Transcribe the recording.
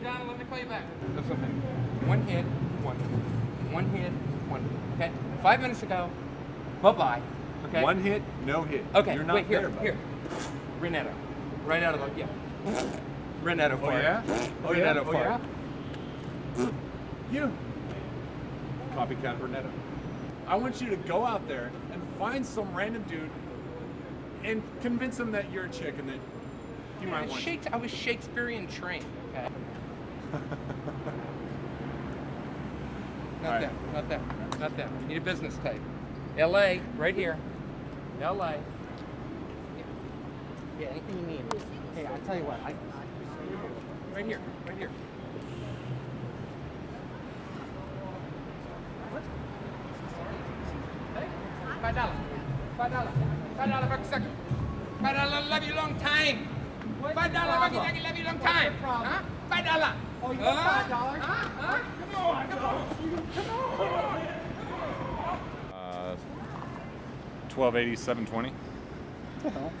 doing? Hey, let me call you back. That's okay. One hit, one. One hit, one. Okay. Five minutes ago. Bye bye. Okay. One hit, no hit. Okay. You're not wait here. there, bud. here. Renetto. Right out of the yeah. Renetto for Oh, yeah? Oh, yeah? Renetto Oh, for yeah? You. Copycat Bernetto. I want you to go out there and find some random dude and convince him that you're a chick and that you might want. Shakes, I was Shakespearean trained. Okay. Not Alright. them. Not them. Not them. You need a business tape. L.A. Right here. L.A. Yeah. yeah. Anything you need. Hey, I'll tell you what. I. Right here. Right here. Five dollar. Five dollar. Five dollar a second. Five dollar love you long time. Five dollar love you, love you long time. Huh? Oh, you got five dollars? Huh? Huh? Come on, come on. Uh, 1280, 720. What the hell?